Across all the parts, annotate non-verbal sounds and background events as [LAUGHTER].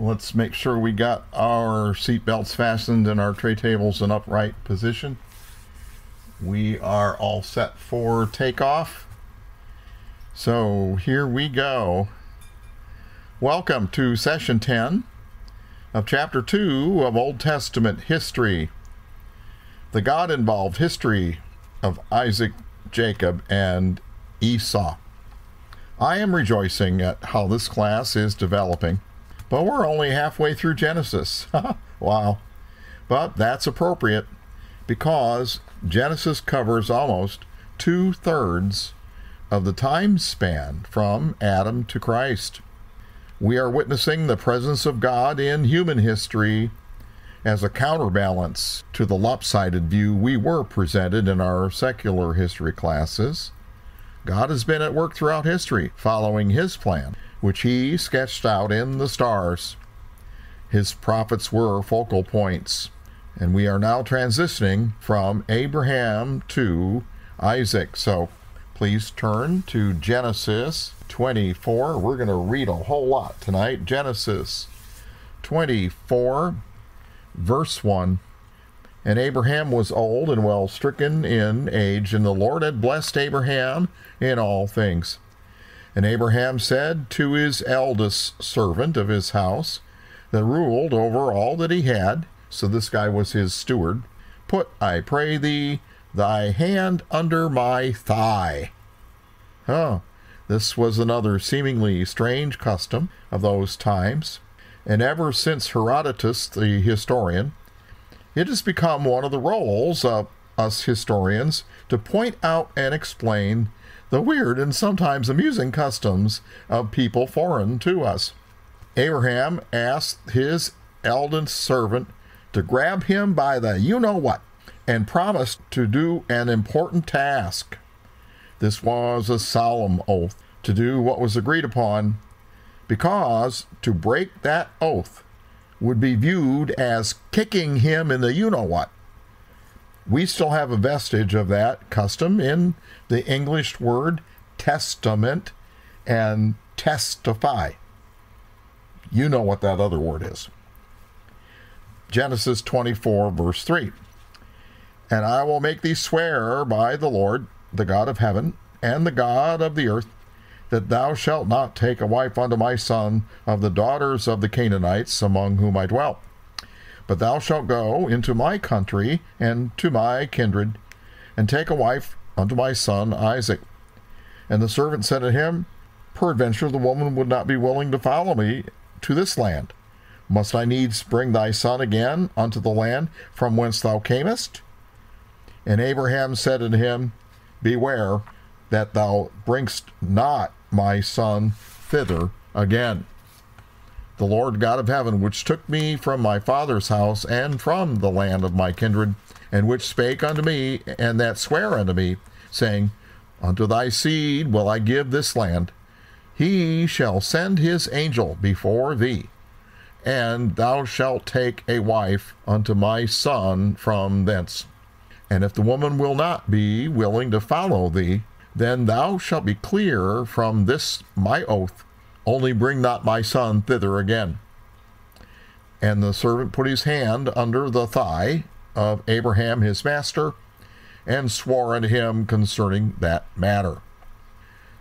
Let's make sure we got our seat belts fastened and our tray tables in upright position. We are all set for takeoff. So here we go. Welcome to session 10 of chapter 2 of Old Testament history. The God involved history of Isaac, Jacob, and Esau. I am rejoicing at how this class is developing. But we're only halfway through Genesis. [LAUGHS] wow. But that's appropriate because Genesis covers almost two thirds of the time span from Adam to Christ. We are witnessing the presence of God in human history as a counterbalance to the lopsided view we were presented in our secular history classes. God has been at work throughout history, following His plan which he sketched out in the stars. His prophets were focal points. And we are now transitioning from Abraham to Isaac. So please turn to Genesis 24. We're going to read a whole lot tonight. Genesis 24, verse 1. And Abraham was old and well stricken in age, and the Lord had blessed Abraham in all things. And Abraham said to his eldest servant of his house, that ruled over all that he had, so this guy was his steward, Put, I pray thee, thy hand under my thigh. Oh, this was another seemingly strange custom of those times, and ever since Herodotus, the historian, it has become one of the roles of us historians to point out and explain the weird and sometimes amusing customs of people foreign to us. Abraham asked his eldest servant to grab him by the you know what and promised to do an important task. This was a solemn oath to do what was agreed upon, because to break that oath would be viewed as kicking him in the you know what we still have a vestige of that custom in the English word testament and testify. You know what that other word is. Genesis 24, verse 3. And I will make thee swear by the Lord, the God of heaven, and the God of the earth, that thou shalt not take a wife unto my son of the daughters of the Canaanites among whom I dwell but thou shalt go into my country and to my kindred, and take a wife unto my son Isaac. And the servant said to him, Peradventure the woman would not be willing to follow me to this land. Must I needs bring thy son again unto the land from whence thou camest? And Abraham said unto him, Beware that thou bringst not my son thither again the Lord God of heaven, which took me from my father's house and from the land of my kindred, and which spake unto me, and that sware unto me, saying, Unto thy seed will I give this land. He shall send his angel before thee, and thou shalt take a wife unto my son from thence. And if the woman will not be willing to follow thee, then thou shalt be clear from this my oath only bring not my son thither again. And the servant put his hand under the thigh of Abraham his master, and swore unto him concerning that matter.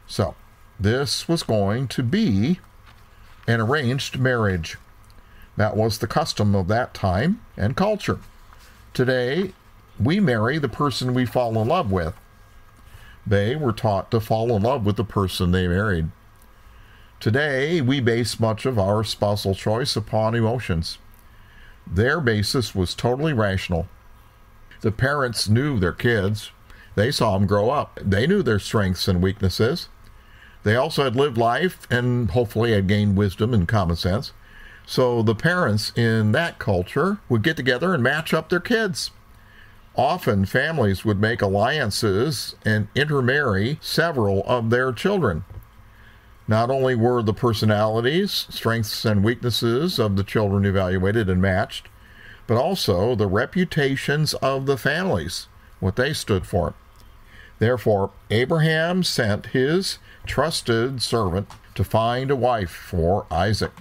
So, this was going to be an arranged marriage. That was the custom of that time and culture. Today, we marry the person we fall in love with. They were taught to fall in love with the person they married. Today, we base much of our spousal choice upon emotions. Their basis was totally rational. The parents knew their kids. They saw them grow up. They knew their strengths and weaknesses. They also had lived life and hopefully had gained wisdom and common sense. So the parents in that culture would get together and match up their kids. Often families would make alliances and intermarry several of their children. Not only were the personalities, strengths, and weaknesses of the children evaluated and matched, but also the reputations of the families, what they stood for. Therefore, Abraham sent his trusted servant to find a wife for Isaac.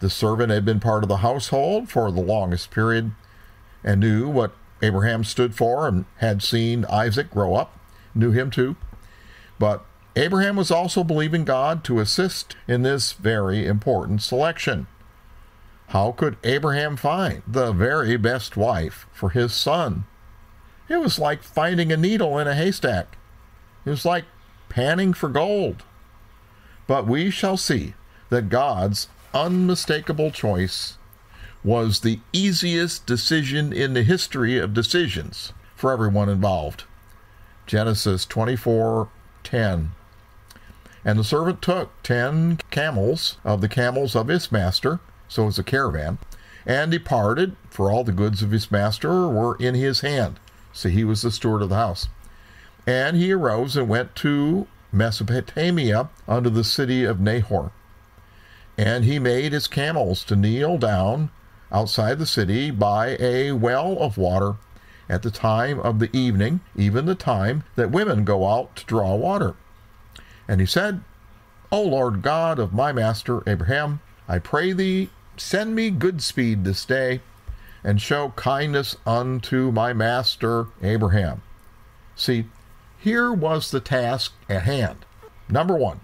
The servant had been part of the household for the longest period and knew what Abraham stood for and had seen Isaac grow up, knew him too. But Abraham was also believing God to assist in this very important selection. How could Abraham find the very best wife for his son? It was like finding a needle in a haystack. It was like panning for gold. But we shall see that God's unmistakable choice was the easiest decision in the history of decisions for everyone involved. Genesis 24:10. And the servant took ten camels of the camels of his master, so was a caravan, and departed, for all the goods of his master were in his hand. So he was the steward of the house. And he arose and went to Mesopotamia unto the city of Nahor. And he made his camels to kneel down outside the city by a well of water at the time of the evening, even the time that women go out to draw water. And he said, O Lord God of my master Abraham, I pray thee, send me good speed this day, and show kindness unto my master Abraham. See, here was the task at hand. Number one,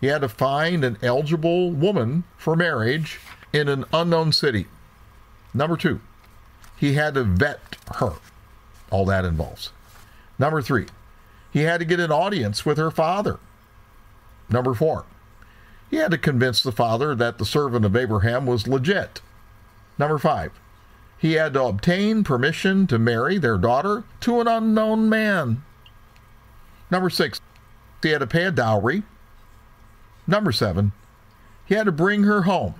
he had to find an eligible woman for marriage in an unknown city. Number two, he had to vet her. All that involves. Number three, he had to get an audience with her father. Number four, he had to convince the father that the servant of Abraham was legit. Number five, he had to obtain permission to marry their daughter to an unknown man. Number six, he had to pay a dowry. Number seven, he had to bring her home.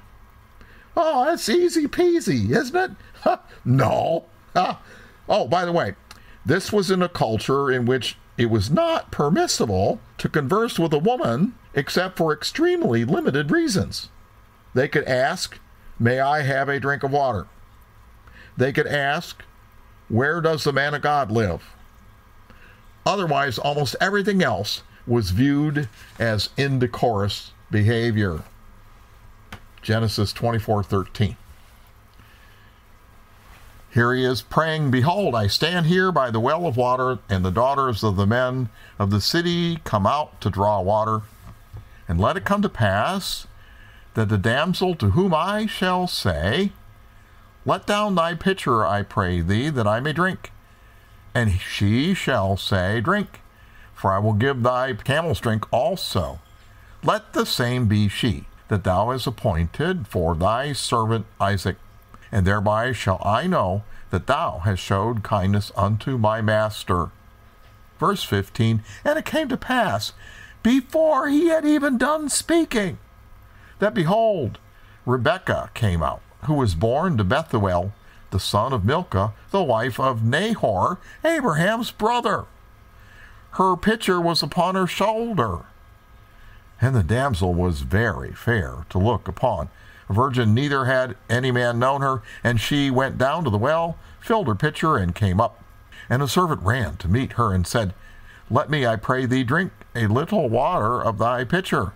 Oh, that's easy peasy, isn't it? no. Ah. oh, by the way, this was in a culture in which it was not permissible to converse with a woman except for extremely limited reasons. They could ask, May I have a drink of water? They could ask, Where does the man of God live? Otherwise, almost everything else was viewed as indecorous behavior. Genesis 24:13. Here he is praying, Behold, I stand here by the well of water, and the daughters of the men of the city come out to draw water. And let it come to pass that the damsel to whom I shall say, Let down thy pitcher, I pray thee, that I may drink. And she shall say, Drink, for I will give thy camels drink also. Let the same be she that thou hast appointed for thy servant Isaac, and thereby shall I know that thou hast showed kindness unto my master. Verse 15 And it came to pass, before he had even done speaking, that behold, Rebekah came out, who was born to Bethuel, the son of Milcah, the wife of Nahor, Abraham's brother. Her pitcher was upon her shoulder and the damsel was very fair to look upon. A virgin neither had any man known her, and she went down to the well, filled her pitcher, and came up. And a servant ran to meet her and said, Let me, I pray thee, drink a little water of thy pitcher.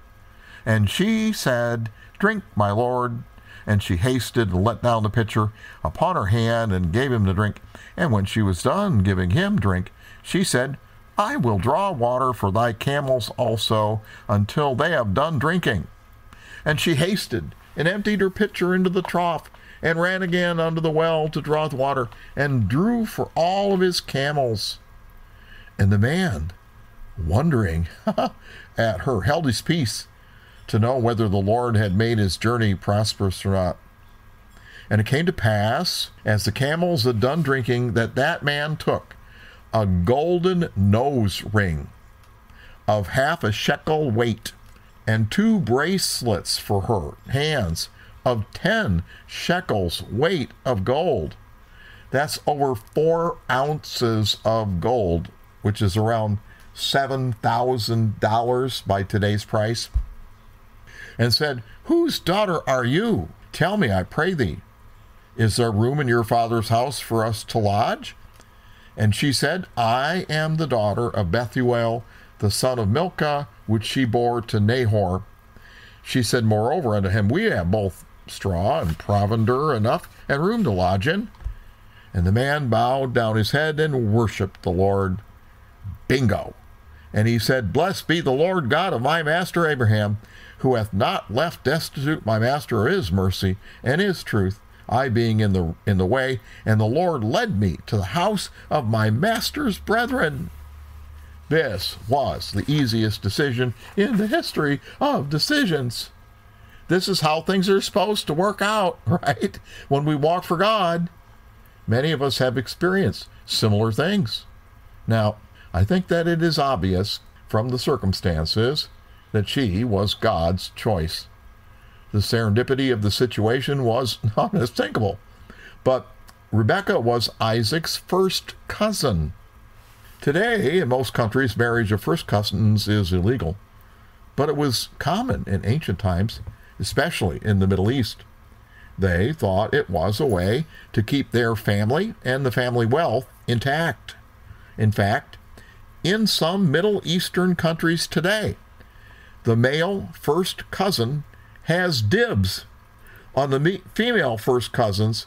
And she said, Drink, my lord. And she hasted and let down the pitcher upon her hand and gave him to drink. And when she was done giving him drink, she said, I will draw water for thy camels also until they have done drinking. And she hasted and emptied her pitcher into the trough and ran again unto the well to draw the water and drew for all of his camels. And the man, wondering [LAUGHS] at her, held his peace to know whether the Lord had made his journey prosperous or not. And it came to pass, as the camels had done drinking, that that man took a golden nose ring of half a shekel weight and two bracelets for her hands of 10 shekels weight of gold. That's over four ounces of gold, which is around $7,000 by today's price. And said, Whose daughter are you? Tell me, I pray thee. Is there room in your father's house for us to lodge? And she said, I am the daughter of Bethuel, the son of Milcah, which she bore to Nahor. She said, Moreover, unto him, We have both straw and provender enough and room to lodge in. And the man bowed down his head and worshiped the Lord. Bingo. And he said, Blessed be the Lord God of my master Abraham, who hath not left destitute my master of his mercy and his truth, I being in the in the way, and the Lord led me to the house of my master's brethren. This was the easiest decision in the history of decisions. This is how things are supposed to work out, [LAUGHS] right? When we walk for God, many of us have experienced similar things. Now, I think that it is obvious from the circumstances that she was God's choice. The serendipity of the situation was [LAUGHS] unmistakable. But Rebecca was Isaac's first cousin. Today, in most countries, marriage of first cousins is illegal, but it was common in ancient times, especially in the Middle East. They thought it was a way to keep their family and the family wealth intact. In fact, in some Middle Eastern countries today, the male first cousin has dibs on the female first cousins,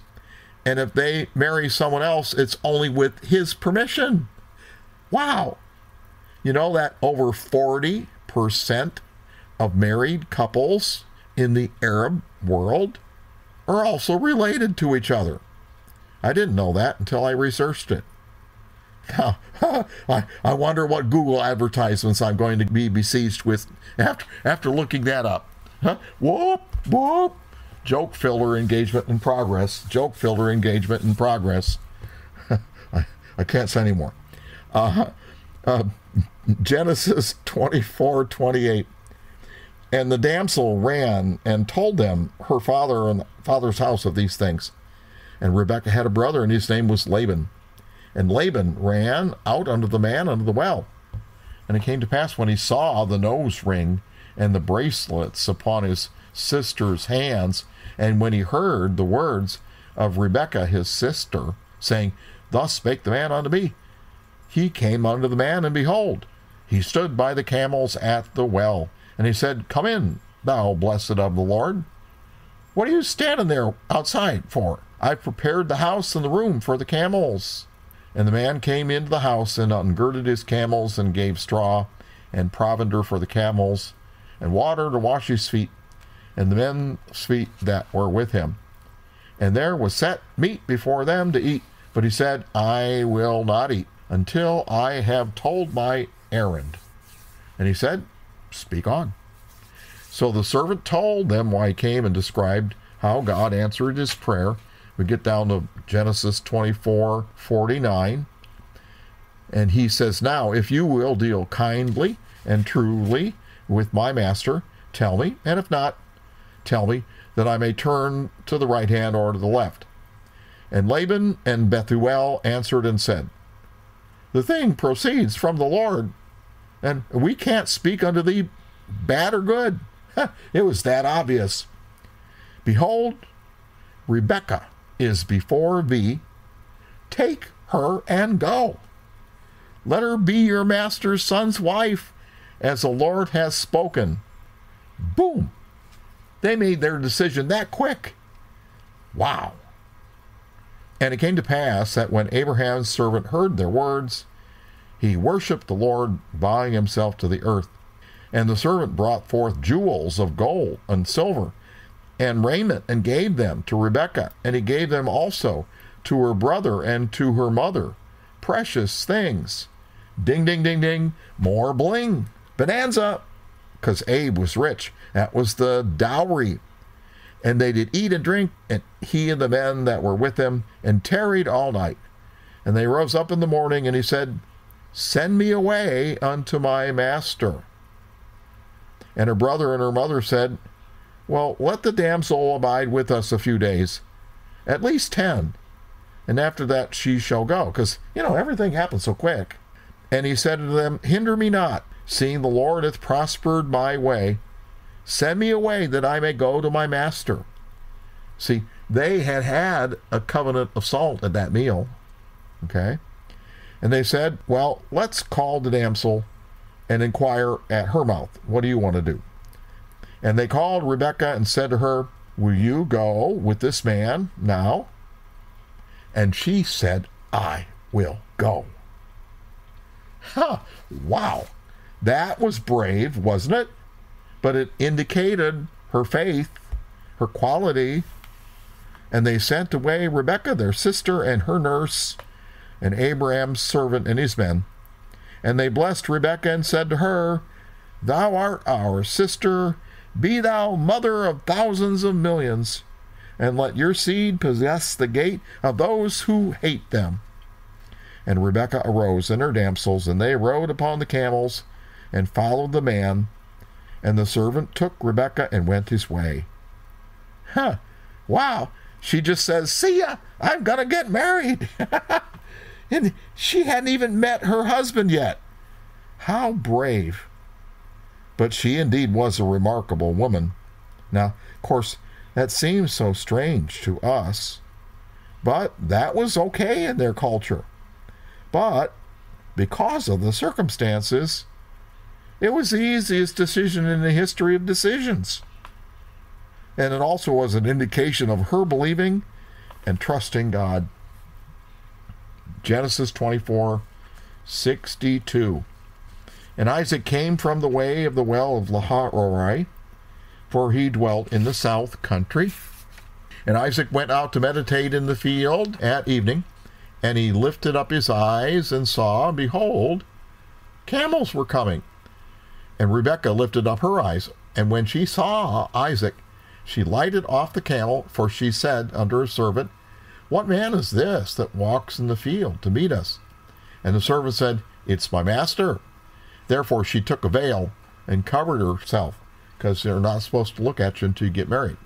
and if they marry someone else, it's only with his permission. Wow. You know that over 40% of married couples in the Arab world are also related to each other. I didn't know that until I researched it. [LAUGHS] I, I wonder what Google advertisements I'm going to be besieged with after, after looking that up. Huh? Whoop, whoop. Joke filler engagement in progress. Joke filler engagement in progress. [LAUGHS] I, I can't say anymore. Uh, uh, Genesis 24 28. And the damsel ran and told them her father and father's house of these things. And Rebekah had a brother, and his name was Laban. And Laban ran out unto the man under the well. And it came to pass when he saw the nose ring and the bracelets upon his sister's hands. And when he heard the words of Rebekah his sister, saying, Thus spake the man unto me, he came unto the man, and behold, he stood by the camels at the well. And he said, Come in, thou blessed of the Lord. What are you standing there outside for? I've prepared the house and the room for the camels. And the man came into the house and ungirded his camels and gave straw and provender for the camels and water to wash his feet, and the men's feet that were with him. And there was set meat before them to eat. But he said, I will not eat until I have told my errand. And he said, Speak on. So the servant told them why he came and described how God answered his prayer. We get down to Genesis 24 49. And he says, Now, if you will deal kindly and truly with my master, tell me, and if not, tell me, that I may turn to the right hand or to the left. And Laban and Bethuel answered and said, The thing proceeds from the Lord, and we can't speak unto thee bad or good. [LAUGHS] it was that obvious. Behold, Rebekah is before thee. Take her and go. Let her be your master's son's wife as the Lord has spoken. Boom! They made their decision that quick. Wow. And it came to pass that when Abraham's servant heard their words, he worshipped the Lord, bowing himself to the earth. And the servant brought forth jewels of gold and silver and raiment and gave them to Rebekah. And he gave them also to her brother and to her mother. Precious things. Ding, ding, ding, ding. More bling. Bonanza, because Abe was rich. That was the dowry. And they did eat and drink, and he and the men that were with him, and tarried all night. And they rose up in the morning, and he said, Send me away unto my master. And her brother and her mother said, Well, let the damsel abide with us a few days, at least ten, and after that she shall go. Because, you know, everything happens so quick. And he said to them, Hinder me not seeing the Lord hath prospered my way, send me away that I may go to my master. See, they had had a covenant of salt at that meal. Okay? And they said, Well, let's call the damsel and inquire at her mouth. What do you want to do? And they called Rebekah and said to her, Will you go with this man now? And she said, I will go. Huh, wow. That was brave, wasn't it? But it indicated her faith, her quality. And they sent away Rebekah, their sister, and her nurse, and Abraham's servant and his men. And they blessed Rebekah and said to her, Thou art our sister, be thou mother of thousands of millions, and let your seed possess the gate of those who hate them. And Rebekah arose and her damsels, and they rode upon the camels and followed the man. And the servant took Rebekah and went his way. Huh. Wow. She just says, See ya, I'm going to get married. [LAUGHS] and she hadn't even met her husband yet. How brave. But she indeed was a remarkable woman. Now, of course, that seems so strange to us, but that was okay in their culture. But because of the circumstances, it was the easiest decision in the history of decisions. And it also was an indication of her believing and trusting God. Genesis 24 62. And Isaac came from the way of the well of Lahairoi, for he dwelt in the south country. And Isaac went out to meditate in the field at evening, and he lifted up his eyes and saw, and behold, camels were coming. And Rebekah lifted up her eyes, and when she saw Isaac, she lighted off the camel, for she said unto her servant, What man is this that walks in the field to meet us? And the servant said, It's my master. Therefore, she took a veil and covered herself because they're not supposed to look at you until you get married.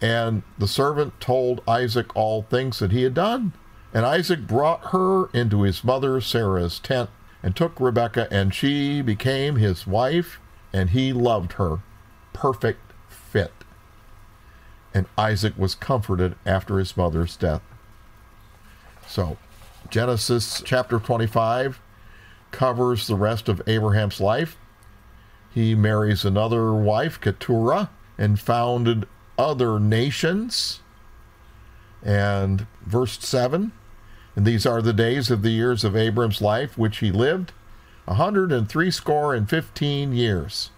And the servant told Isaac all things that he had done. And Isaac brought her into his mother Sarah's tent and took Rebekah, and she became his wife, and he loved her. Perfect fit. And Isaac was comforted after his mother's death. So, Genesis chapter 25 covers the rest of Abraham's life. He marries another wife, Keturah, and founded other nations. And verse 7 And these are the days of the years of Abram's life which he lived, a hundred and threescore and fifteen years.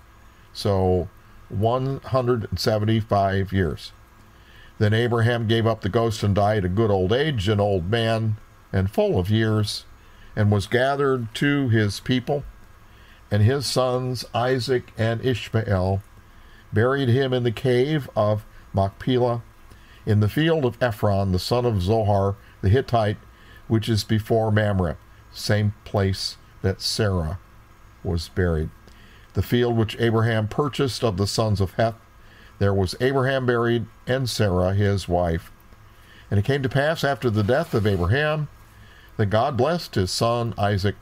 So 175 years. Then Abraham gave up the ghost and died a good old age, an old man and full of years and was gathered to his people, and his sons Isaac and Ishmael buried him in the cave of Machpelah, in the field of Ephron, the son of Zohar the Hittite, which is before Mamre, same place that Sarah was buried. The field which Abraham purchased of the sons of Heth, there was Abraham buried, and Sarah his wife. And it came to pass after the death of Abraham that God blessed his son Isaac,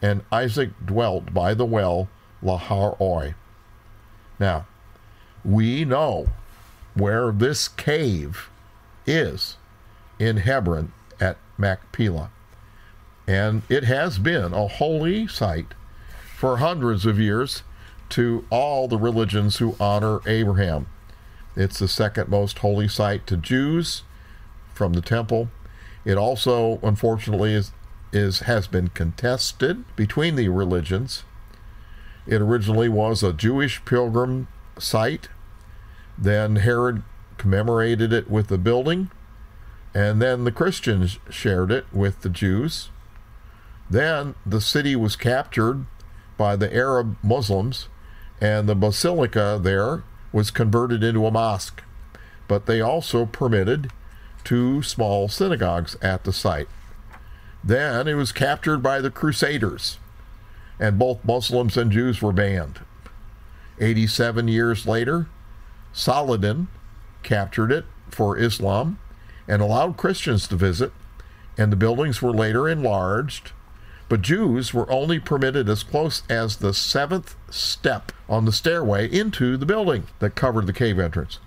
and Isaac dwelt by the well Lahairoi. Now, we know where this cave is in Hebron at Machpelah. And it has been a holy site for hundreds of years to all the religions who honor Abraham. It's the second most holy site to Jews from the temple it also, unfortunately, is, is has been contested between the religions. It originally was a Jewish pilgrim site. Then Herod commemorated it with a building, and then the Christians shared it with the Jews. Then the city was captured by the Arab Muslims, and the basilica there was converted into a mosque. But they also permitted two small synagogues at the site. Then it was captured by the Crusaders, and both Muslims and Jews were banned. 87 years later, Saladin captured it for Islam and allowed Christians to visit, and the buildings were later enlarged, but Jews were only permitted as close as the seventh step on the stairway into the building that covered the cave entrance.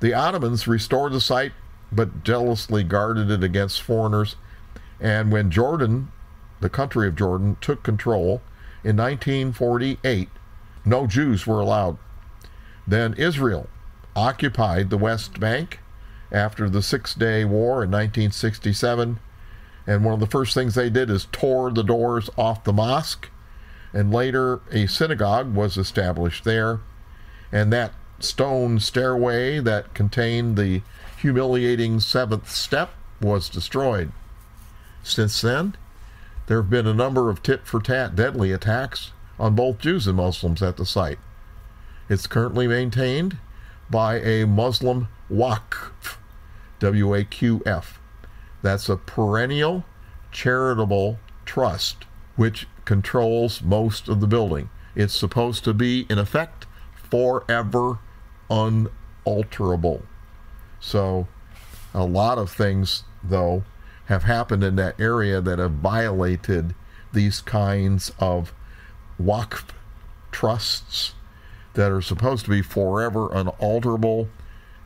The Ottomans restored the site but jealously guarded it against foreigners. And when Jordan, the country of Jordan, took control in 1948, no Jews were allowed. Then Israel occupied the West Bank after the Six Day War in 1967. And one of the first things they did is tore the doors off the mosque. And later, a synagogue was established there. And that stone stairway that contained the humiliating seventh step was destroyed. Since then, there have been a number of tit for tat deadly attacks on both Jews and Muslims at the site. It's currently maintained by a Muslim Waqf, W A Q F. That's a perennial charitable trust which controls most of the building. It's supposed to be, in effect, forever unalterable. So, a lot of things, though, have happened in that area that have violated these kinds of Waqf trusts that are supposed to be forever unalterable.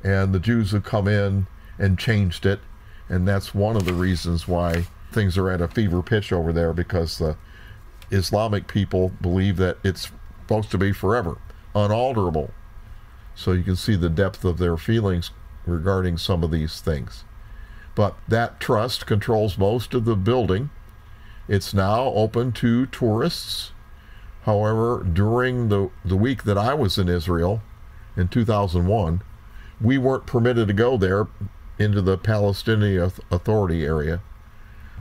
And the Jews have come in and changed it. And that's one of the reasons why things are at a fever pitch over there because the Islamic people believe that it's supposed to be forever, unalterable. So you can see the depth of their feelings regarding some of these things. But that trust controls most of the building. It's now open to tourists. However, during the, the week that I was in Israel in 2001, we weren't permitted to go there into the Palestinian Authority area.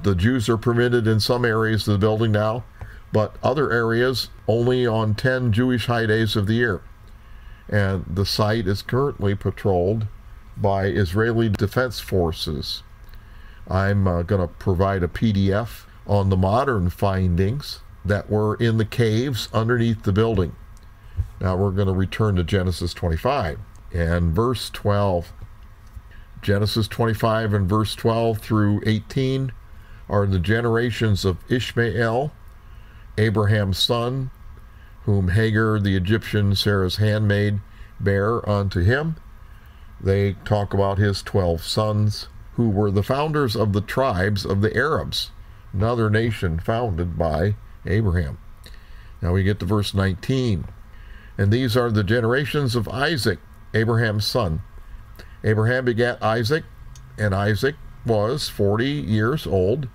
The Jews are permitted in some areas of the building now, but other areas only on 10 Jewish high days of the year. And the site is currently patrolled by Israeli Defense Forces. I'm uh, going to provide a PDF on the modern findings that were in the caves underneath the building. Now we're going to return to Genesis 25 and verse 12. Genesis 25 and verse 12 through 18 are the generations of Ishmael, Abraham's son, whom Hagar the Egyptian, Sarah's handmaid, bare unto him. They talk about his 12 sons, who were the founders of the tribes of the Arabs, another nation founded by Abraham. Now we get to verse 19. And these are the generations of Isaac, Abraham's son. Abraham begat Isaac, and Isaac was 40 years old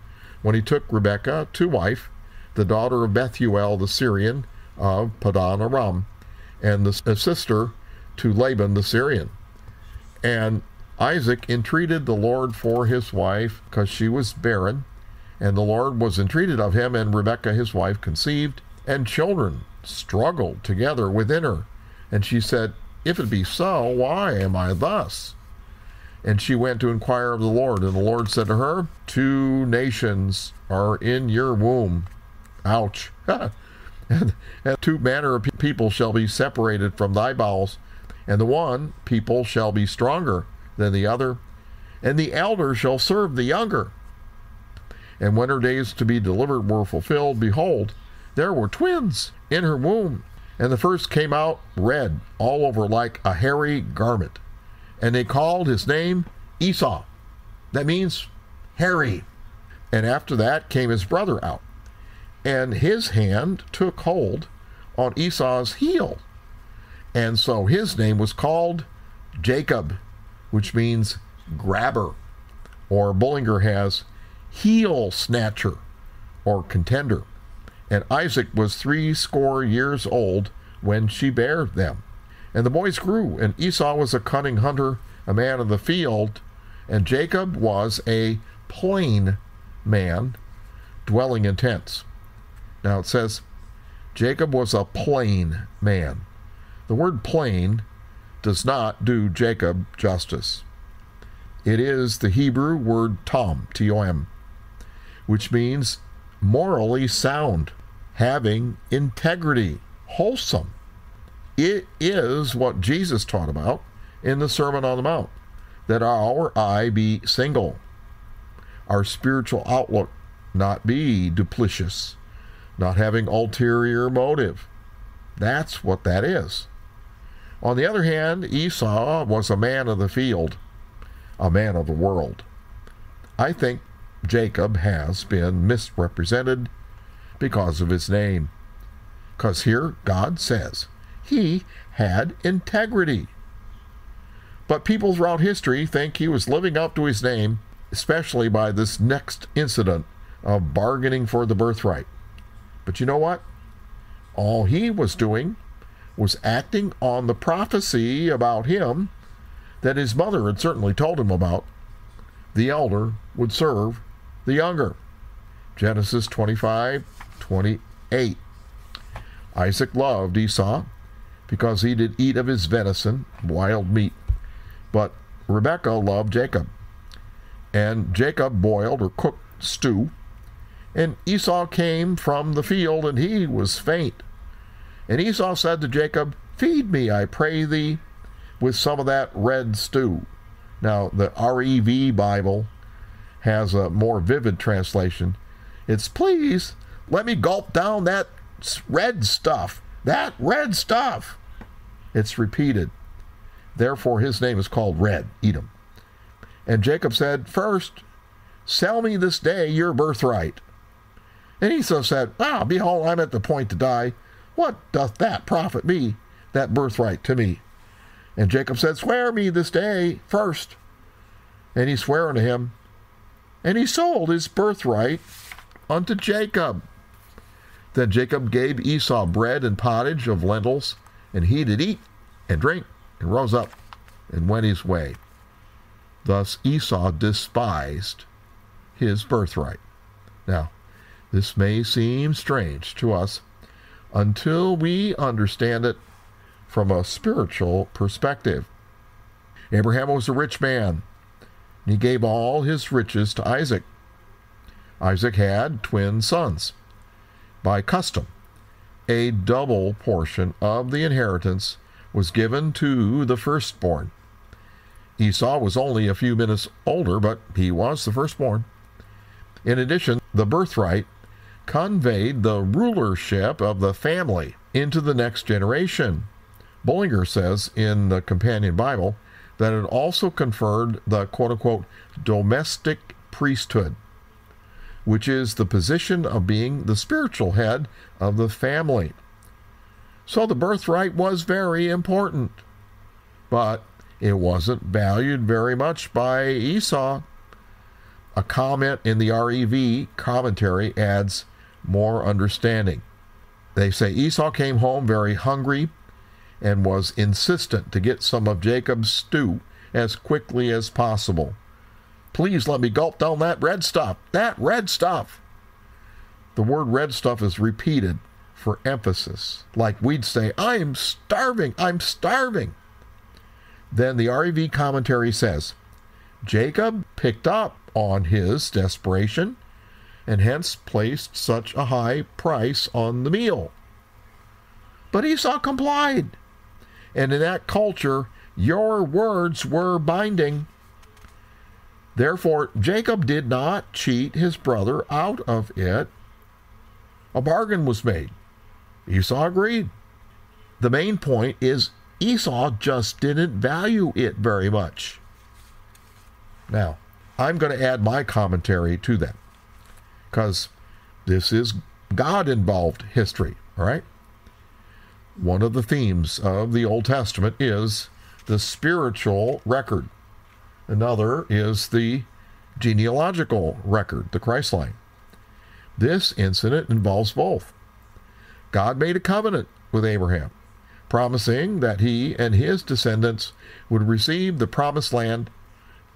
when he took Rebekah to wife, the daughter of Bethuel the Syrian of Padan Aram, and the sister to Laban the Syrian. And Isaac entreated the Lord for his wife because she was barren, and the Lord was entreated of him, and Rebekah his wife conceived, and children struggled together within her. And she said, If it be so, why am I thus? And she went to inquire of the Lord, and the Lord said to her, Two nations are in your womb. Ouch. [LAUGHS] and, and two manner of people shall be separated from thy bowels, and the one people shall be stronger than the other, and the elder shall serve the younger. And when her days to be delivered were fulfilled, behold, there were twins in her womb. And the first came out red, all over like a hairy garment. And they called his name Esau. That means hairy. And after that came his brother out. And his hand took hold on Esau's heel. And so his name was called Jacob which means grabber, or Bullinger has heel snatcher or contender. And Isaac was three score years old when she bare them. And the boys grew, and Esau was a cunning hunter, a man of the field, and Jacob was a plain man, dwelling in tents. Now it says, Jacob was a plain man. The word plain does not do Jacob justice. It is the Hebrew word tom, T O M, which means morally sound, having integrity, wholesome. It is what Jesus taught about in the Sermon on the Mount that our eye be single, our spiritual outlook not be duplicitous, not having ulterior motive. That's what that is. On the other hand, Esau was a man of the field, a man of the world. I think Jacob has been misrepresented because of his name. Because here God says he had integrity. But people throughout history think he was living up to his name, especially by this next incident of bargaining for the birthright. But you know what? All he was doing was acting on the prophecy about him that his mother had certainly told him about. The elder would serve the younger. Genesis 25 28. Isaac loved Esau because he did eat of his venison, wild meat. But Rebekah loved Jacob. And Jacob boiled or cooked stew. And Esau came from the field, and he was faint. And Esau said to Jacob, Feed me, I pray thee, with some of that red stew. Now, the REV Bible has a more vivid translation. It's please let me gulp down that red stuff. That red stuff. It's repeated. Therefore, his name is called Red, Edom. And Jacob said, First, sell me this day your birthright. And Esau said, Ah, behold, I'm at the point to die. What doth that profit me, that birthright to me? And Jacob said, Swear me this day first. And he sware unto him, and he sold his birthright unto Jacob. Then Jacob gave Esau bread and pottage of lentils, and he did eat and drink, and rose up and went his way. Thus Esau despised his birthright. Now, this may seem strange to us until we understand it from a spiritual perspective. Abraham was a rich man. and He gave all his riches to Isaac. Isaac had twin sons. By custom, a double portion of the inheritance was given to the firstborn. Esau was only a few minutes older, but he was the firstborn. In addition, the birthright conveyed the rulership of the family into the next generation. Bullinger says in the Companion Bible that it also conferred the quote unquote domestic priesthood, which is the position of being the spiritual head of the family. So the birthright was very important, but it wasn't valued very much by Esau. A comment in the REV commentary adds more understanding. They say Esau came home very hungry and was insistent to get some of Jacob's stew as quickly as possible. Please let me gulp down that red stuff. That red stuff. The word red stuff is repeated for emphasis. Like we'd say, I'm starving. I'm starving. Then the REV commentary says Jacob picked up on his desperation and hence placed such a high price on the meal. But Esau complied. And in that culture, your words were binding. Therefore, Jacob did not cheat his brother out of it. A bargain was made. Esau agreed. The main point is Esau just didn't value it very much. Now, I'm going to add my commentary to that because this is God involved history, all right? One of the themes of the Old Testament is the spiritual record. Another is the genealogical record, the Christ line. This incident involves both. God made a covenant with Abraham, promising that he and his descendants would receive the promised land,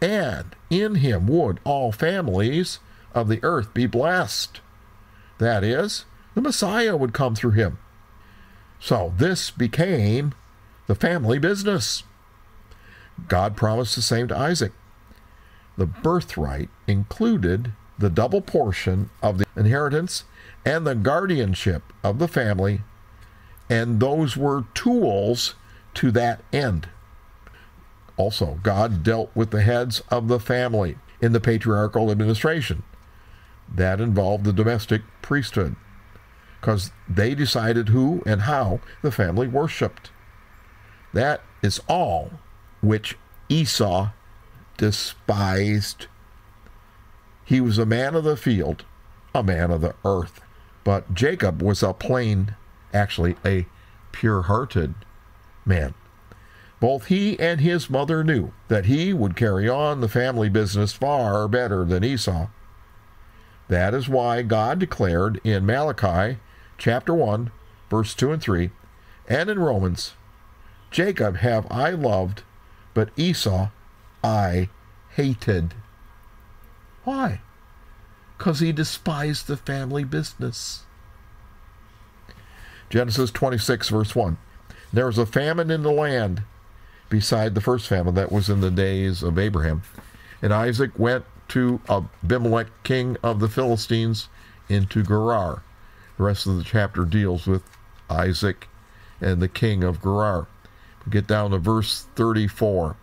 and in him would all families of the earth be blessed. That is, the Messiah would come through him. So this became the family business. God promised the same to Isaac. The birthright included the double portion of the inheritance and the guardianship of the family, and those were tools to that end. Also, God dealt with the heads of the family in the patriarchal administration. That involved the domestic priesthood because they decided who and how the family worshiped. That is all which Esau despised. He was a man of the field, a man of the earth. But Jacob was a plain, actually a pure hearted man. Both he and his mother knew that he would carry on the family business far better than Esau. That is why God declared in Malachi chapter 1, verse 2 and 3, and in Romans, Jacob have I loved, but Esau I hated. Why? Because he despised the family business. Genesis 26, verse 1. There was a famine in the land beside the first famine that was in the days of Abraham. And Isaac went to uh, Abimelech, king of the Philistines, into Gerar. The rest of the chapter deals with Isaac and the king of Gerar. We Get down to verse 34.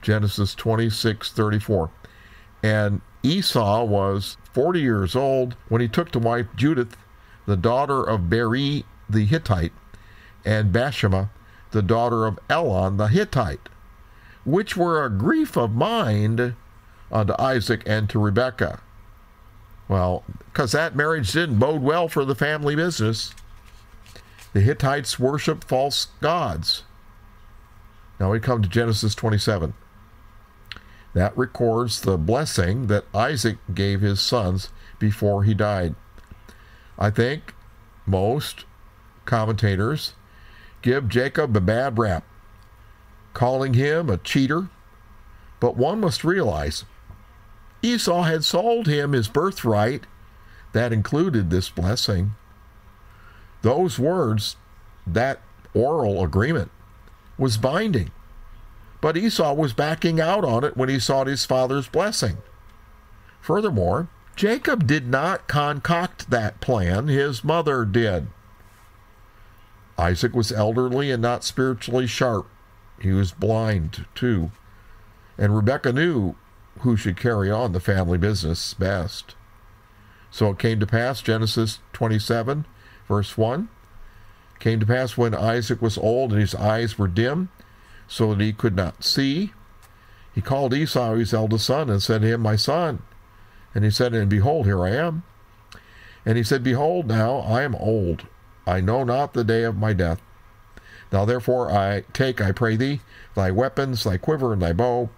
Genesis 26, 34. And Esau was 40 years old when he took to wife Judith, the daughter of Beeri the Hittite, and Bashemath, the daughter of Elon the Hittite, which were a grief of mind unto Isaac and to Rebekah. Well, because that marriage didn't bode well for the family business. The Hittites worship false gods. Now we come to Genesis 27. That records the blessing that Isaac gave his sons before he died. I think most commentators give Jacob a bad rap, calling him a cheater. But one must realize Esau had sold him his birthright that included this blessing. Those words, that oral agreement, was binding. But Esau was backing out on it when he sought his father's blessing. Furthermore, Jacob did not concoct that plan, his mother did. Isaac was elderly and not spiritually sharp. He was blind, too. And Rebekah knew who should carry on the family business best. So it came to pass, Genesis 27, verse 1 came to pass when Isaac was old and his eyes were dim, so that he could not see. He called Esau his eldest son and said to him, My son. And he said, And behold, here I am. And he said, Behold, now I am old. I know not the day of my death. Now therefore I take, I pray thee, thy weapons, thy quiver, and thy bow.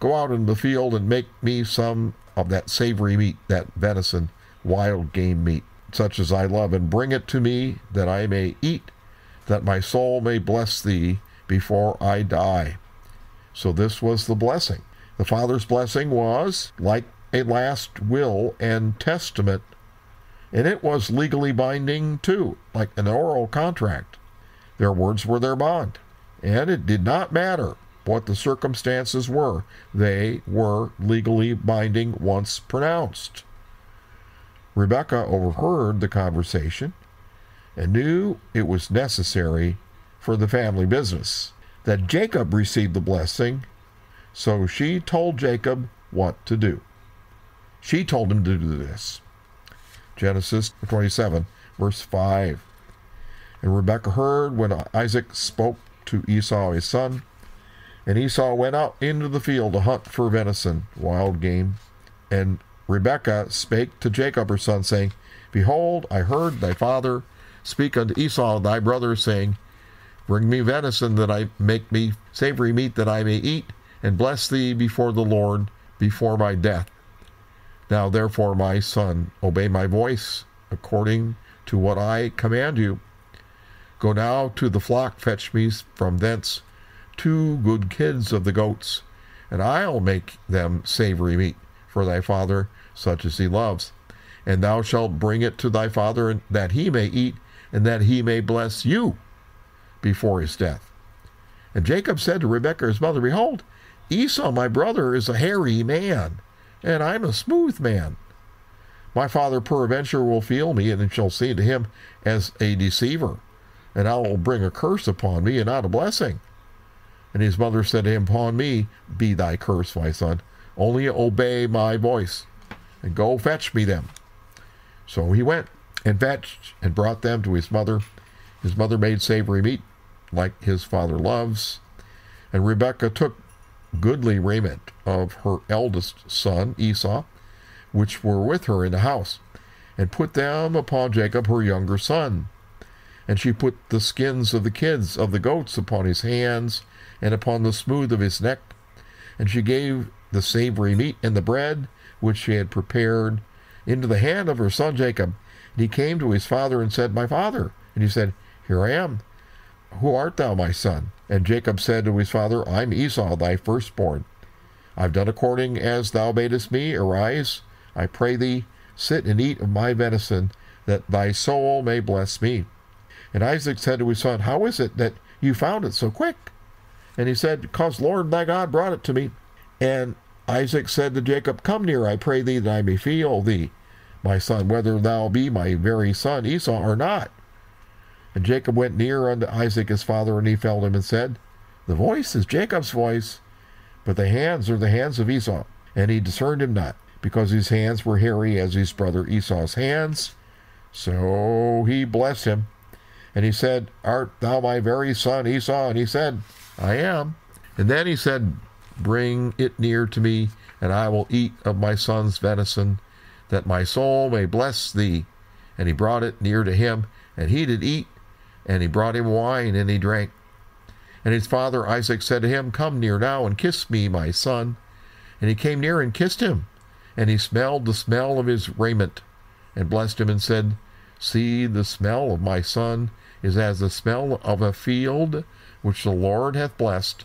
Go out in the field and make me some of that savory meat, that venison, wild game meat, such as I love, and bring it to me that I may eat, that my soul may bless thee before I die. So this was the blessing. The Father's blessing was like a last will and testament, and it was legally binding too, like an oral contract. Their words were their bond, and it did not matter what the circumstances were, they were legally binding once pronounced. Rebekah overheard the conversation and knew it was necessary for the family business that Jacob received the blessing, so she told Jacob what to do. She told him to do this. Genesis 27, verse 5. And Rebekah heard when Isaac spoke to Esau his son, and Esau went out into the field to hunt for venison, wild game. And Rebekah spake to Jacob her son, saying, Behold, I heard thy father speak unto Esau thy brother, saying, Bring me venison that I make me savory meat that I may eat, and bless thee before the Lord before my death. Now therefore, my son, obey my voice according to what I command you. Go now to the flock, fetch me from thence two good kids of the goats, and I'll make them savory meat for thy father, such as he loves. And thou shalt bring it to thy father, that he may eat, and that he may bless you before his death. And Jacob said to Rebekah his mother, Behold, Esau my brother is a hairy man, and I'm a smooth man. My father peradventure will feel me, and shall seem to him as a deceiver, and I will bring a curse upon me, and not a blessing. And his mother said to him, Upon me be thy curse, my son. Only obey my voice, and go fetch me them. So he went and fetched and brought them to his mother. His mother made savory meat, like his father loves. And Rebekah took goodly raiment of her eldest son Esau, which were with her in the house, and put them upon Jacob her younger son. And she put the skins of the kids of the goats upon his hands and upon the smooth of his neck. And she gave the savory meat and the bread which she had prepared into the hand of her son Jacob. And he came to his father and said, My father. And he said, Here I am. Who art thou, my son? And Jacob said to his father, I'm Esau, thy firstborn. I've done according as thou badest me. Arise, I pray thee, sit and eat of my venison, that thy soul may bless me. And Isaac said to his son, How is it that you found it so quick? And he said, Because Lord thy God brought it to me. And Isaac said to Jacob, Come near, I pray thee, that I may feel thee, my son, whether thou be my very son Esau or not. And Jacob went near unto Isaac his father, and he felt him and said, The voice is Jacob's voice, but the hands are the hands of Esau. And he discerned him not, because his hands were hairy as his brother Esau's hands. So he blessed him. And he said, Art thou my very son Esau? And he said, I am. And then he said, Bring it near to me, and I will eat of my son's venison, that my soul may bless thee. And he brought it near to him, and he did eat, and he brought him wine, and he drank. And his father Isaac said to him, Come near now and kiss me, my son. And he came near and kissed him. And he smelled the smell of his raiment, and blessed him, and said, See, the smell of my son is as the smell of a field which the Lord hath blessed.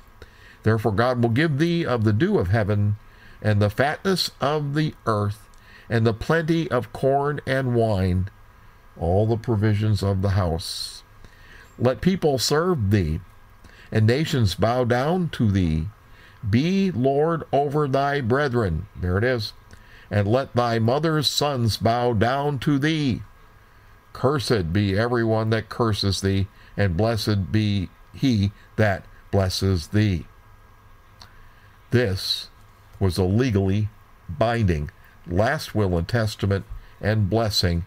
Therefore God will give thee of the dew of heaven, and the fatness of the earth, and the plenty of corn and wine, all the provisions of the house. Let people serve thee, and nations bow down to thee. Be Lord over thy brethren. There it is. And let thy mother's sons bow down to thee. Cursed be everyone that curses thee, and blessed be he that blesses thee. This was a legally binding last will and testament and blessing,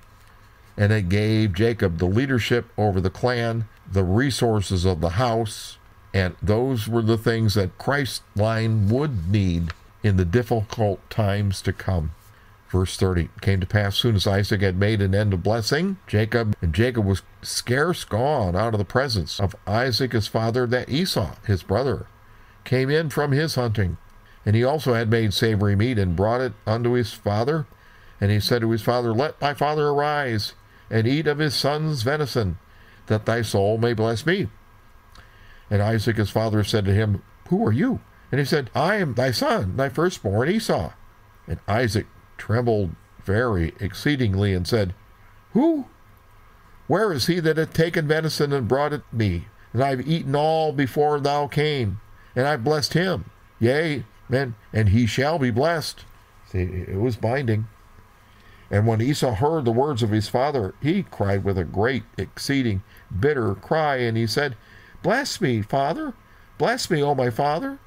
and it gave Jacob the leadership over the clan, the resources of the house, and those were the things that Christ's line would need in the difficult times to come. Verse 30 came to pass soon as Isaac had made an end of blessing Jacob, and Jacob was scarce gone out of the presence of Isaac his father, that Esau, his brother, came in from his hunting. And he also had made savory meat and brought it unto his father. And he said to his father, Let my father arise and eat of his son's venison, that thy soul may bless me. And Isaac his father said to him, Who are you? And he said, I am thy son, thy firstborn Esau. And Isaac trembled very exceedingly and said, Who? Where is he that hath taken venison and brought it me? And I have eaten all before thou came and I have blessed him. Yea, and, and he shall be blessed. See, it was binding. And when Esau heard the words of his father, he cried with a great, exceeding, bitter cry, and he said, Bless me, father, bless me, O my father.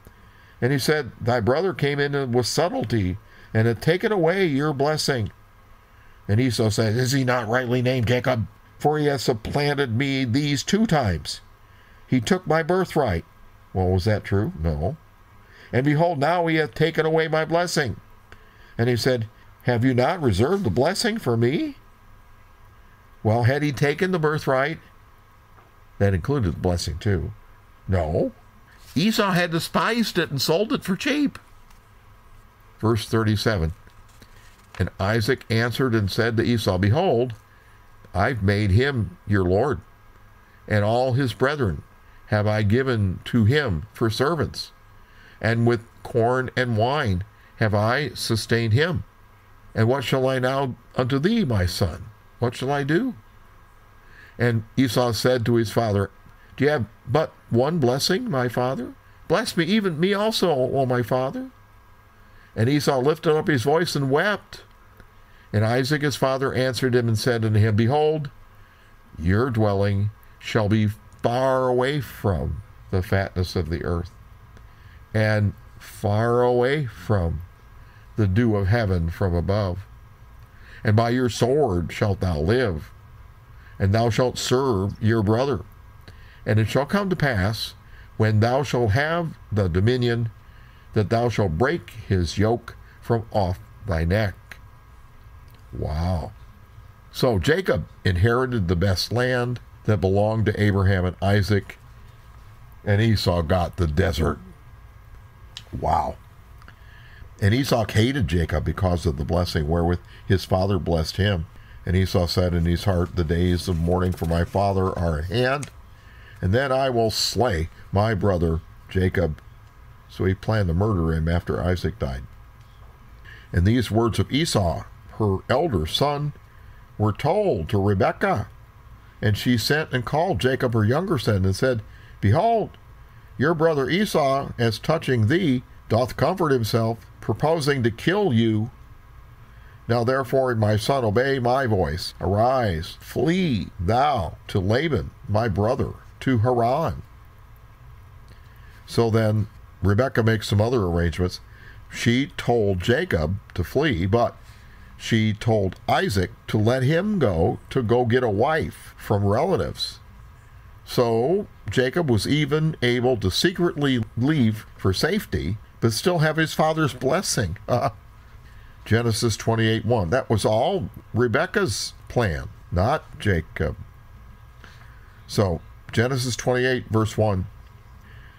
And he said, Thy brother came in with subtlety, and had taken away your blessing. And Esau said, Is he not rightly named Jacob? For he has supplanted me these two times. He took my birthright, well, was that true? No. And behold, now he hath taken away my blessing. And he said, Have you not reserved the blessing for me? Well, had he taken the birthright? That included the blessing too. No. Esau had despised it and sold it for cheap. Verse 37 And Isaac answered and said to Esau, Behold, I've made him your Lord, and all his brethren have I given to him for servants, and with corn and wine have I sustained him. And what shall I now unto thee, my son? What shall I do? And Esau said to his father, Do you have but one blessing, my father? Bless me, even me also, O my father. And Esau lifted up his voice and wept. And Isaac his father answered him and said unto him, Behold, your dwelling shall be far away from the fatness of the earth and far away from the dew of heaven from above. And by your sword shalt thou live, and thou shalt serve your brother. And it shall come to pass, when thou shalt have the dominion, that thou shalt break his yoke from off thy neck. Wow. So Jacob inherited the best land that belonged to Abraham and Isaac. and Esau got the desert. Wow. And Esau hated Jacob because of the blessing wherewith his father blessed him. And Esau said in his heart, The days of mourning for my father are at hand, and then I will slay my brother Jacob. So he planned to murder him after Isaac died. And these words of Esau, her elder son, were told to Rebekah. And she sent and called Jacob her younger son and said, Behold, your brother Esau, as touching thee, doth comfort himself, proposing to kill you. Now therefore, my son, obey my voice. Arise, flee thou to Laban, my brother, to Haran. So then Rebekah makes some other arrangements. She told Jacob to flee, but she told Isaac to let him go to go get a wife from relatives. So Jacob was even able to secretly leave for safety, but still have his father's blessing. Uh, [LAUGHS] Genesis 28 1. That was all Rebekah's plan, not Jacob. So, Genesis 28, verse 1.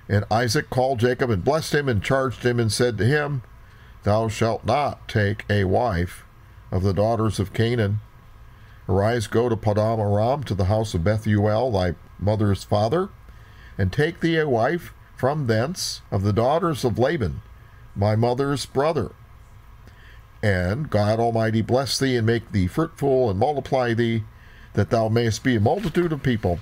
And Isaac called Jacob and blessed him and charged him and said to him, Thou shalt not take a wife of the daughters of Canaan. Arise, go to Padan Aram to the house of Bethuel, thy mother's father, and take thee a wife from thence of the daughters of Laban, my mother's brother. And God Almighty bless thee and make thee fruitful and multiply thee, that thou mayest be a multitude of people,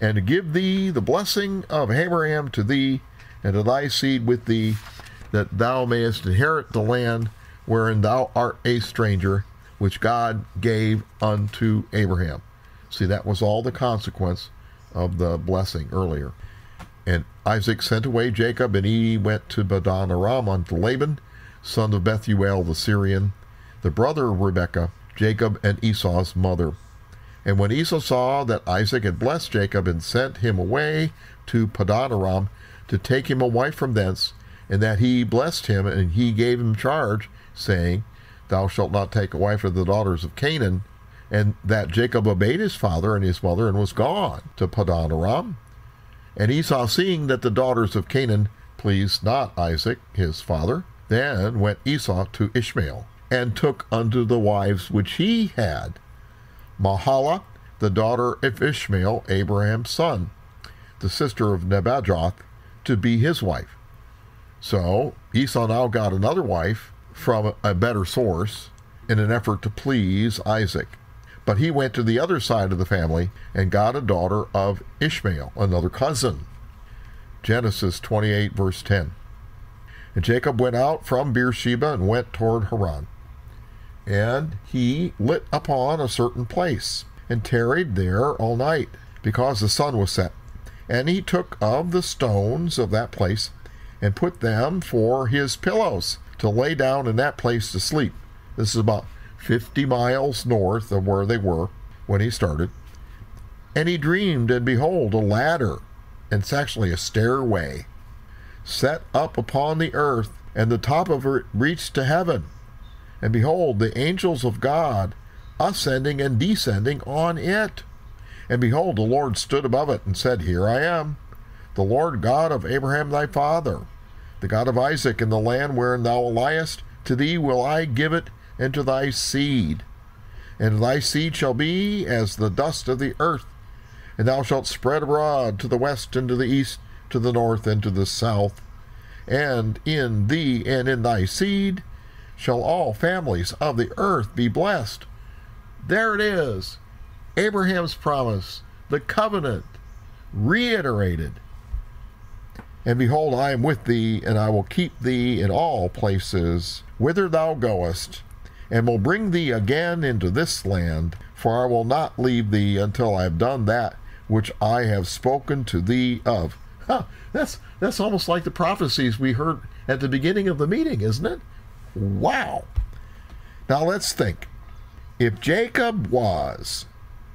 and give thee the blessing of Abraham to thee and to thy seed with thee, that thou mayest inherit the land wherein thou art a stranger, which God gave unto Abraham. See, that was all the consequence of the blessing earlier. And Isaac sent away Jacob, and he went to Padan Aram unto Laban, son of Bethuel the Syrian, the brother of Rebekah, Jacob and Esau's mother. And when Esau saw that Isaac had blessed Jacob and sent him away to Padan Aram to take him a wife from thence, and that he blessed him, and he gave him charge, saying, Thou shalt not take a wife of the daughters of Canaan, and that Jacob obeyed his father and his mother and was gone to Padan Aram. And Esau, seeing that the daughters of Canaan pleased not Isaac his father, then went Esau to Ishmael, and took unto the wives which he had Mahalath, the daughter of Ishmael, Abraham's son, the sister of Nebajoth, to be his wife. So Esau now got another wife from a better source in an effort to please Isaac. But he went to the other side of the family and got a daughter of Ishmael, another cousin. Genesis 28, verse 10. And Jacob went out from Beersheba and went toward Haran. And he lit upon a certain place, and tarried there all night, because the sun was set. And he took of the stones of that place, and put them for his pillows, to lay down in that place to sleep. This is about 50 miles north of where they were when he started. And he dreamed, and behold, a ladder, and it's actually a stairway, set up upon the earth, and the top of it reached to heaven. And behold, the angels of God ascending and descending on it. And behold, the Lord stood above it and said, Here I am, the Lord God of Abraham thy father, the God of Isaac, in the land wherein thou liest, to thee will I give it, and to thy seed. And thy seed shall be as the dust of the earth, and thou shalt spread abroad to the west and to the east, to the north and to the south. And in thee and in thy seed shall all families of the earth be blessed. There it is. Abraham's promise, the covenant, reiterated. And behold, I am with thee, and I will keep thee in all places whither thou goest, and will bring thee again into this land, for I will not leave thee until I have done that which I have spoken to thee of. Huh, that's that's almost like the prophecies we heard at the beginning of the meeting, isn't it? Wow. Now let's think. If Jacob was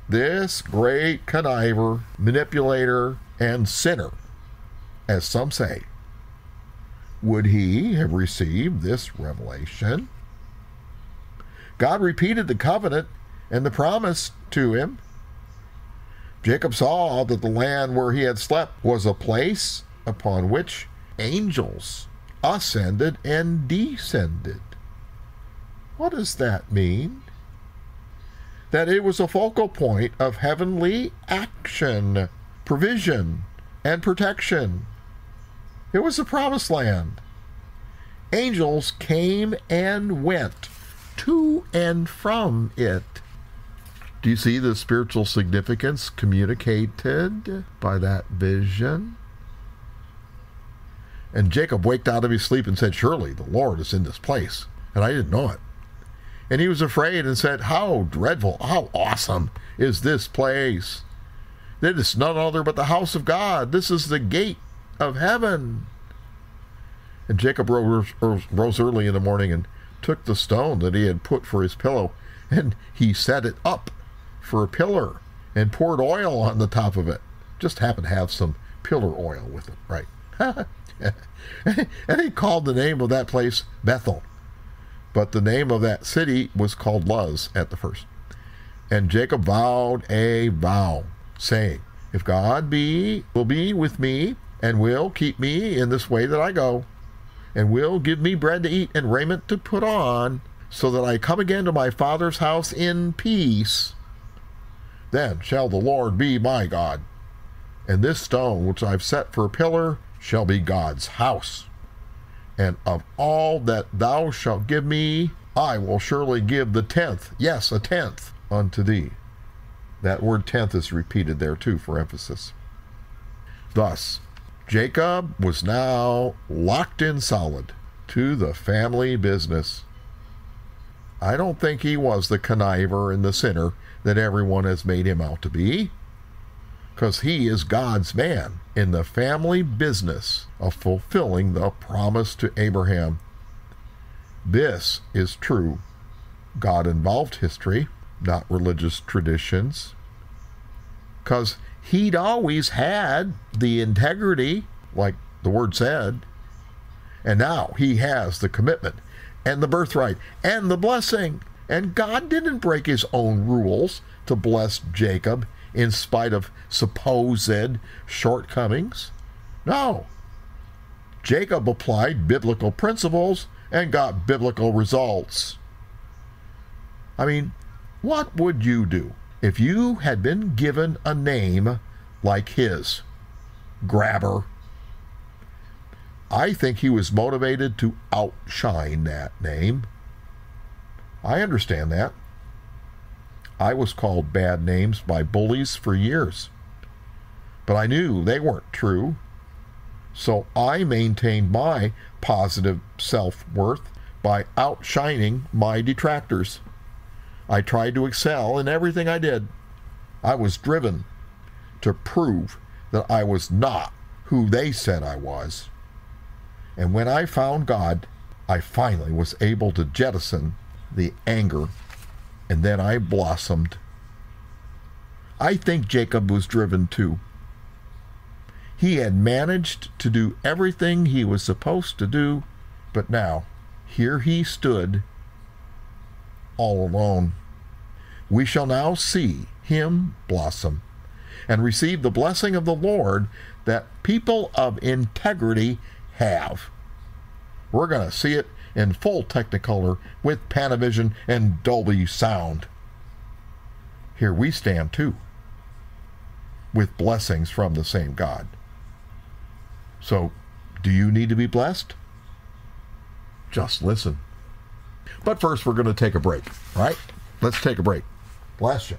this great conniver, manipulator, and sinner, as some say, would he have received this revelation? God repeated the covenant and the promise to him. Jacob saw that the land where he had slept was a place upon which angels ascended and descended. What does that mean? That it was a focal point of heavenly action, provision, and protection. It was the promised land. Angels came and went to and from it. Do you see the spiritual significance communicated by that vision? And Jacob waked out of his sleep and said, Surely the Lord is in this place. And I didn't know it. And he was afraid and said, How dreadful, how awesome is this place! It is none other but the house of God. This is the gate of heaven. And Jacob rose, early in the morning and took the stone that he had put for his pillow, and he set it up for a pillar and poured oil on the top of it. Just happened to have some pillar oil with it, right? [LAUGHS] [LAUGHS] and he called the name of that place Bethel. But the name of that city was called Luz at the first. And Jacob vowed a vow, saying, If God be will be with me, and will keep me in this way that I go, and will give me bread to eat and raiment to put on, so that I come again to my father's house in peace, then shall the Lord be my God. And this stone which I've set for a pillar shall be God's house. And of all that thou shalt give me, I will surely give the tenth, yes, a tenth, unto thee. That word tenth is repeated there too for emphasis. Thus, Jacob was now locked in solid to the family business. I don't think he was the conniver and the sinner that everyone has made him out to be because he is God's man in the family business of fulfilling the promise to Abraham. This is true God involved history, not religious traditions. Because he'd always had the integrity, like the word said, and now he has the commitment and the birthright and the blessing. And God didn't break his own rules to bless Jacob in spite of supposed shortcomings? No. Jacob applied biblical principles and got biblical results. I mean, what would you do if you had been given a name like his? Grabber. I think he was motivated to outshine that name. I understand that. I was called bad names by bullies for years. But I knew they weren't true. So I maintained my positive self worth by outshining my detractors. I tried to excel in everything I did. I was driven to prove that I was not who they said I was. And when I found God, I finally was able to jettison the anger and then I blossomed. I think Jacob was driven too. He had managed to do everything he was supposed to do, but now here he stood all alone. We shall now see him blossom and receive the blessing of the Lord that people of integrity have. We're going to see it in full Technicolor with Panavision and Dolby sound. Here we stand too, with blessings from the same God. So, do you need to be blessed? Just listen. But first, we're going to take a break, right? Let's take a break. Bless you.